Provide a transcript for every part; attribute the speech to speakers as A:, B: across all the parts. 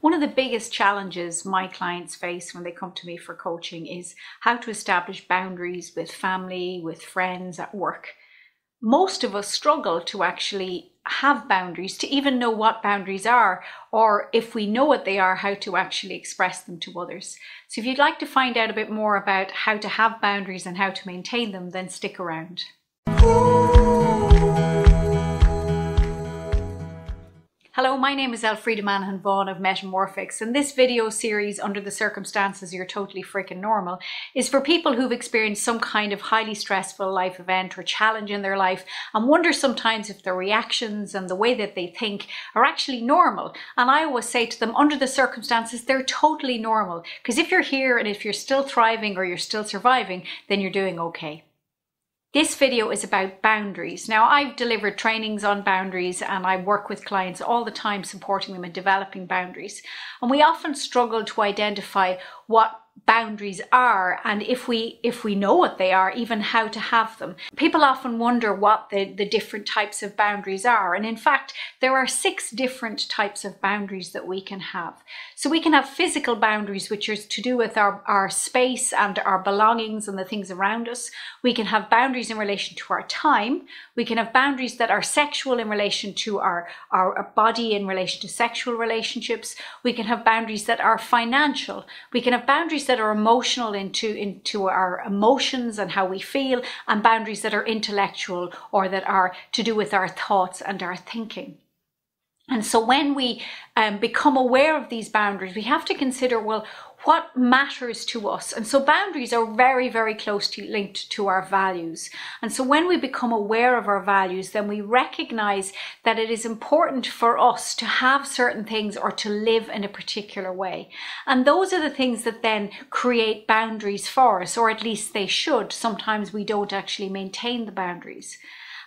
A: One of the biggest challenges my clients face when they come to me for coaching is how to establish boundaries with family, with friends, at work. Most of us struggle to actually have boundaries, to even know what boundaries are, or if we know what they are, how to actually express them to others. So if you'd like to find out a bit more about how to have boundaries and how to maintain them, then stick around. Hello, my name is Elfreda Manahan Vaughan of Metta-morphics, and this video series, Under the Circumstances You're Totally Freaking Normal, is for people who've experienced some kind of highly stressful life event or challenge in their life and wonder sometimes if their reactions and the way that they think are actually normal. And I always say to them, under the circumstances, they're totally normal. Because if you're here and if you're still thriving or you're still surviving, then you're doing okay. This video is about boundaries. Now, I've delivered trainings on boundaries and I work with clients all the time supporting them in developing boundaries. And we often struggle to identify what boundaries are and if we if we know what they are even how to have them. People often wonder what the the different types of boundaries are. And in fact there are six different types of boundaries that we can have. So we can have physical boundaries which are to do with our our space and our belongings and the things around us. We can have boundaries in relation to our time. We can have boundaries that are sexual in relation to our our body in relation to sexual relationships. We can have boundaries that are financial. We can have boundaries that are emotional into into our emotions and how we feel and boundaries that are intellectual or that are to do with our thoughts and our thinking. And so when we um, become aware of these boundaries we have to consider well what matters to us. And so boundaries are very, very closely linked to our values. And so when we become aware of our values, then we recognize that it is important for us to have certain things or to live in a particular way. And those are the things that then create boundaries for us, or at least they should. Sometimes we don't actually maintain the boundaries.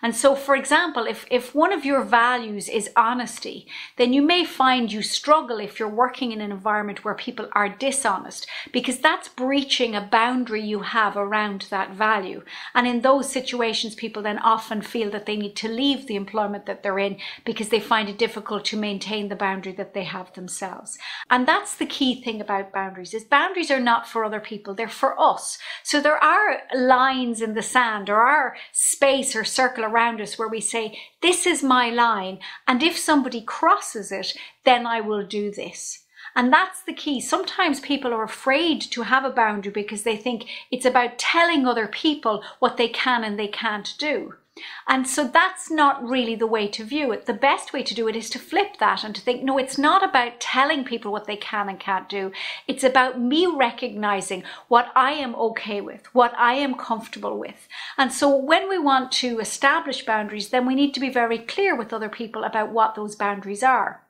A: And so, for example, if, if one of your values is honesty, then you may find you struggle if you're working in an environment where people are dishonest, because that's breaching a boundary you have around that value. And in those situations, people then often feel that they need to leave the employment that they're in because they find it difficult to maintain the boundary that they have themselves. And that's the key thing about boundaries is boundaries are not for other people, they're for us. So there are lines in the sand or our space or circle around us where we say, This is my line, and if somebody crosses it, then I will do this. And that's the key. Sometimes people are afraid to have a boundary because they think it's about telling other people what they can and they can't do. And so that's not really the way to view it. The best way to do it is to flip that and to think, no, it's not about telling people what they can and can't do. It's about me recognizing what I am okay with, what I am comfortable with. And so when we want to establish boundaries, then we need to be very clear with other people about what those boundaries are.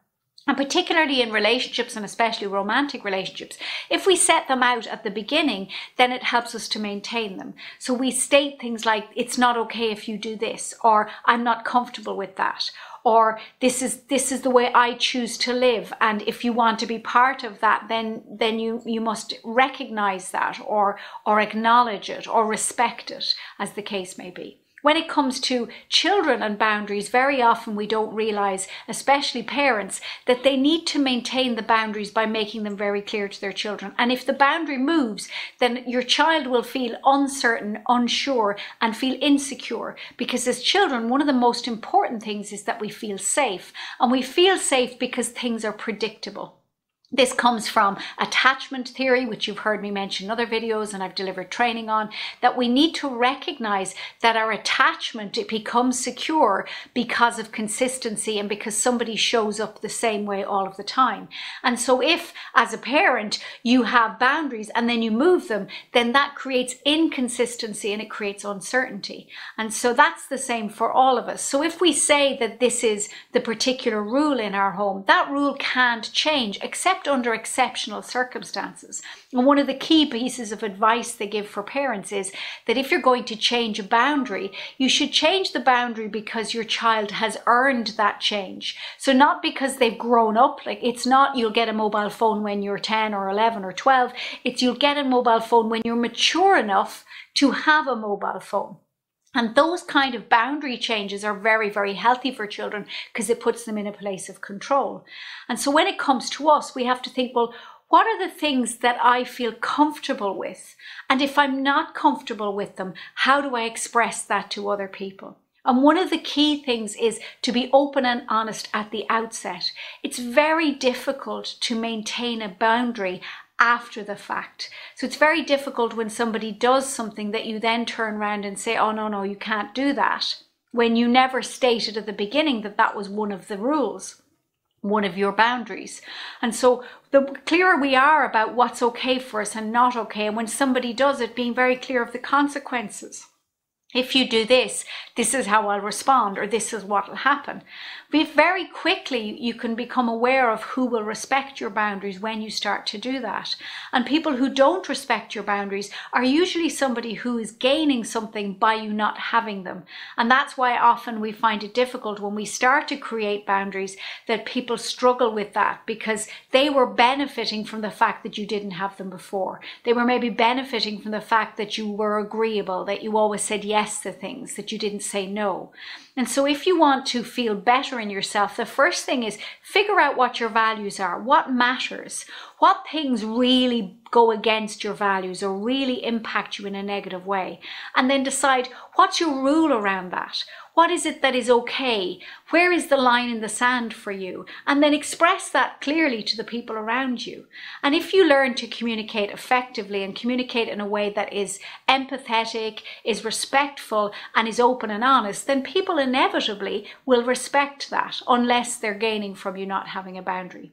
A: And particularly in relationships and especially romantic relationships, if we set them out at the beginning, then it helps us to maintain them. So we state things like, it's not okay if you do this, or I'm not comfortable with that, or this is this is the way I choose to live and if you want to be part of that then then you you must recognize that or or acknowledge it or respect it as the case may be when it comes to children and boundaries, very often we don't realize, especially parents, that they need to maintain the boundaries by making them very clear to their children. And if the boundary moves, then your child will feel uncertain, unsure, and feel insecure. Because as children, one of the most important things is that we feel safe. And we feel safe because things are predictable. This comes from attachment theory, which you've heard me mention in other videos and I've delivered training on, that we need to recognize that our attachment, it becomes secure because of consistency and because somebody shows up the same way all of the time. And so if, as a parent, you have boundaries and then you move them, then that creates inconsistency and it creates uncertainty. And so that's the same for all of us. So if we say that this is the particular rule in our home, that rule can't change except except under exceptional circumstances. And one of the key pieces of advice they give for parents is that if you're going to change a boundary, you should change the boundary because your child has earned that change. So not because they've grown up, like it's not you'll get a mobile phone when you're 10 or 11 or 12, it's you'll get a mobile phone when you're mature enough to have a mobile phone. And those kind of boundary changes are very, very healthy for children because it puts them in a place of control. And so when it comes to us, we have to think, well, what are the things that I feel comfortable with? And if I'm not comfortable with them, how do I express that to other people? And one of the key things is to be open and honest at the outset. It's very difficult to maintain a boundary after the fact. So it's very difficult when somebody does something that you then turn around and say, oh, no, no, you can't do that, when you never stated at the beginning that that was one of the rules one of your boundaries. And so the clearer we are about what's okay for us and not okay, and when somebody does it, being very clear of the consequences if you do this, this is how I'll respond, or this is what will happen. But very quickly, you can become aware of who will respect your boundaries when you start to do that. And people who don't respect your boundaries are usually somebody who is gaining something by you not having them. And that's why often we find it difficult when we start to create boundaries that people struggle with that because they were benefiting from the fact that you didn't have them before. They were maybe benefiting from the fact that you were agreeable, that you always said yes yes to things, that you didn't say no. And so, if you want to feel better in yourself, the first thing is figure out what your values are, what matters, what things really go against your values or really impact you in a negative way. And then decide what's your rule around that. What is it that is okay? Where is the line in the sand for you? And then express that clearly to the people around you. And if you learn to communicate effectively and communicate in a way that is empathetic, is respectful, and is open and honest, then people inevitably will respect that unless they're gaining from you not having a boundary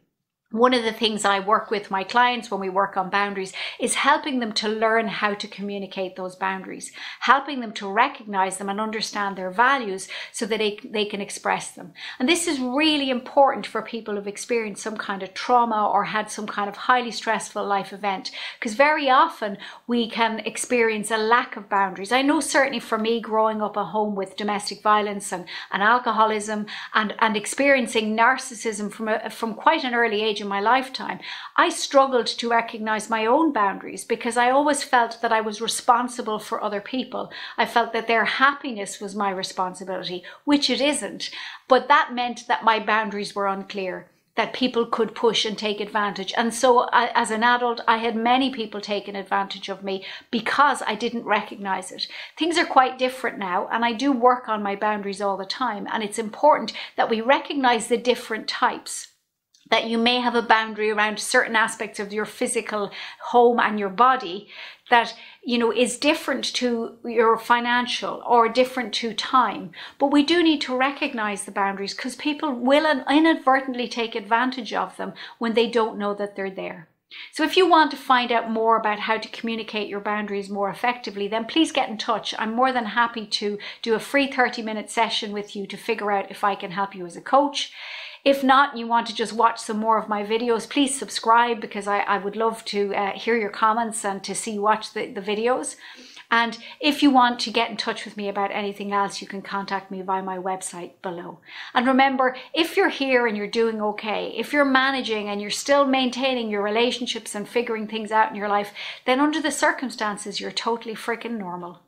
A: one of the things I work with my clients when we work on boundaries is helping them to learn how to communicate those boundaries, helping them to recognize them and understand their values so that they, they can express them. And this is really important for people who've experienced some kind of trauma or had some kind of highly stressful life event, because very often we can experience a lack of boundaries. I know certainly for me, growing up at home with domestic violence and, and alcoholism and, and experiencing narcissism from, a, from quite an early age, stage in my lifetime, I struggled to recognize my own boundaries because I always felt that I was responsible for other people. I felt that their happiness was my responsibility, which it isn't. But that meant that my boundaries were unclear that people could push and take advantage. And so, I, as an adult, I had many people taking advantage of me because I didn't recognize it. Things are quite different now, and I do work on my boundaries all the time. And it's important that we recognize the different types that you may have a boundary around certain aspects of your physical home and your body that you know is different to your financial or different to time but we do need to recognize the boundaries because people will inadvertently take advantage of them when they don't know that they're there so if you want to find out more about how to communicate your boundaries more effectively, then please get in touch. I'm more than happy to do a free 30 minute session with you to figure out if I can help you as a coach. If not, you want to just watch some more of my videos, please subscribe because I, I would love to uh, hear your comments and to see you watch the, the videos. And if you want to get in touch with me about anything else, you can contact me via my website below. And remember, if you're here and you're doing okay, if you're managing and you're still maintaining your relationships and figuring things out in your life, then under the circumstances, you're totally freaking normal.